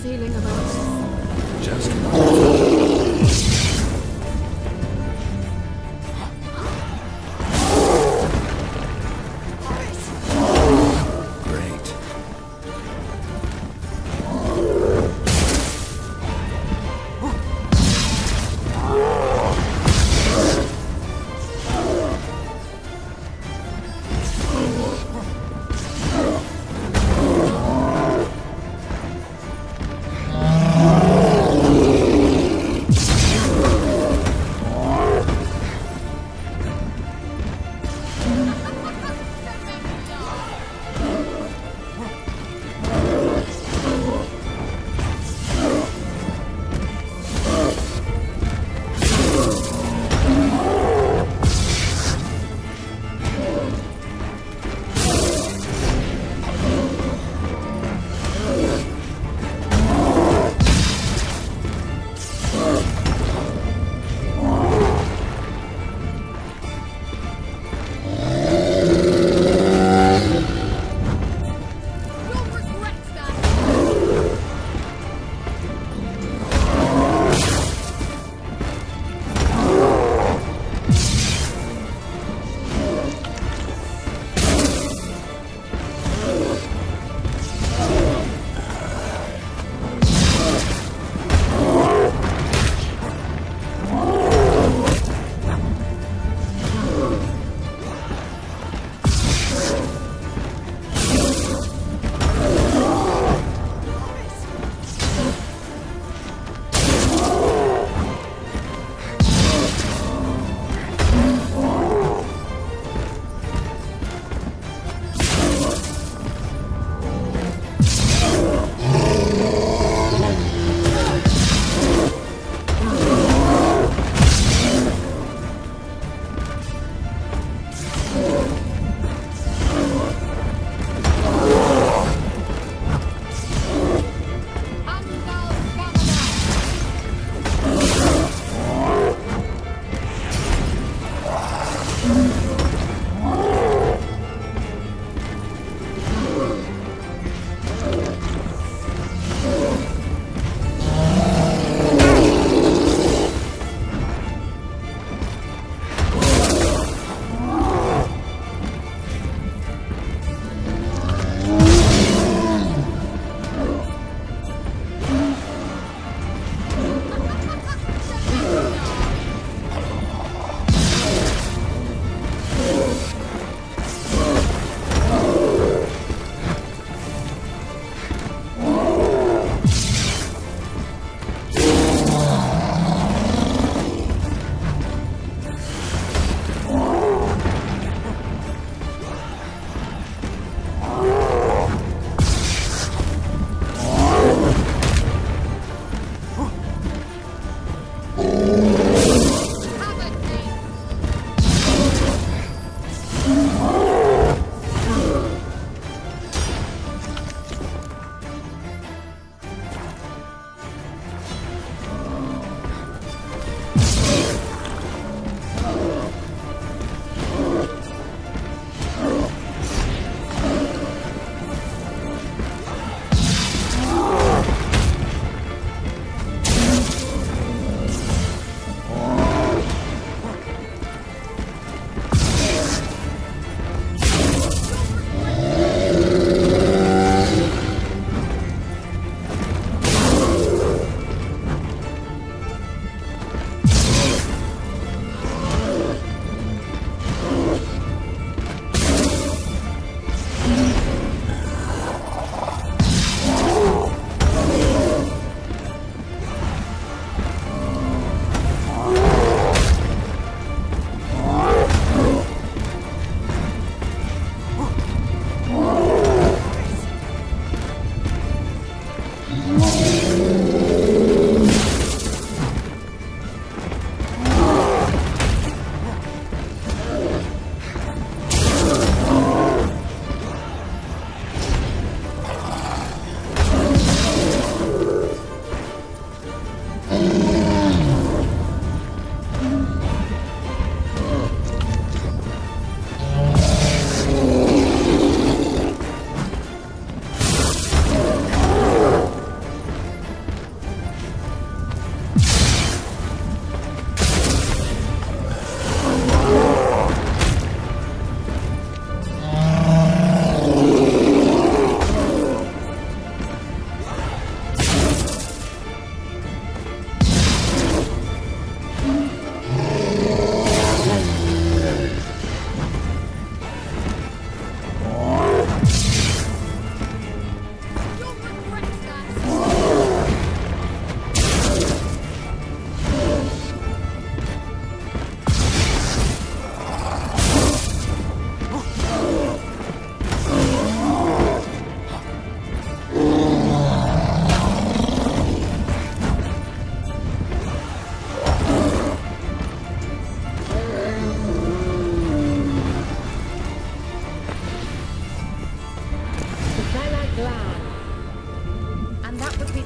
feeling about. Just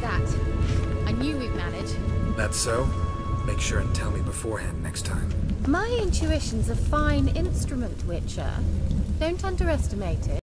that. I knew we'd manage. That's so? Make sure and tell me beforehand next time. My intuition's a fine instrument, Witcher. Don't underestimate it.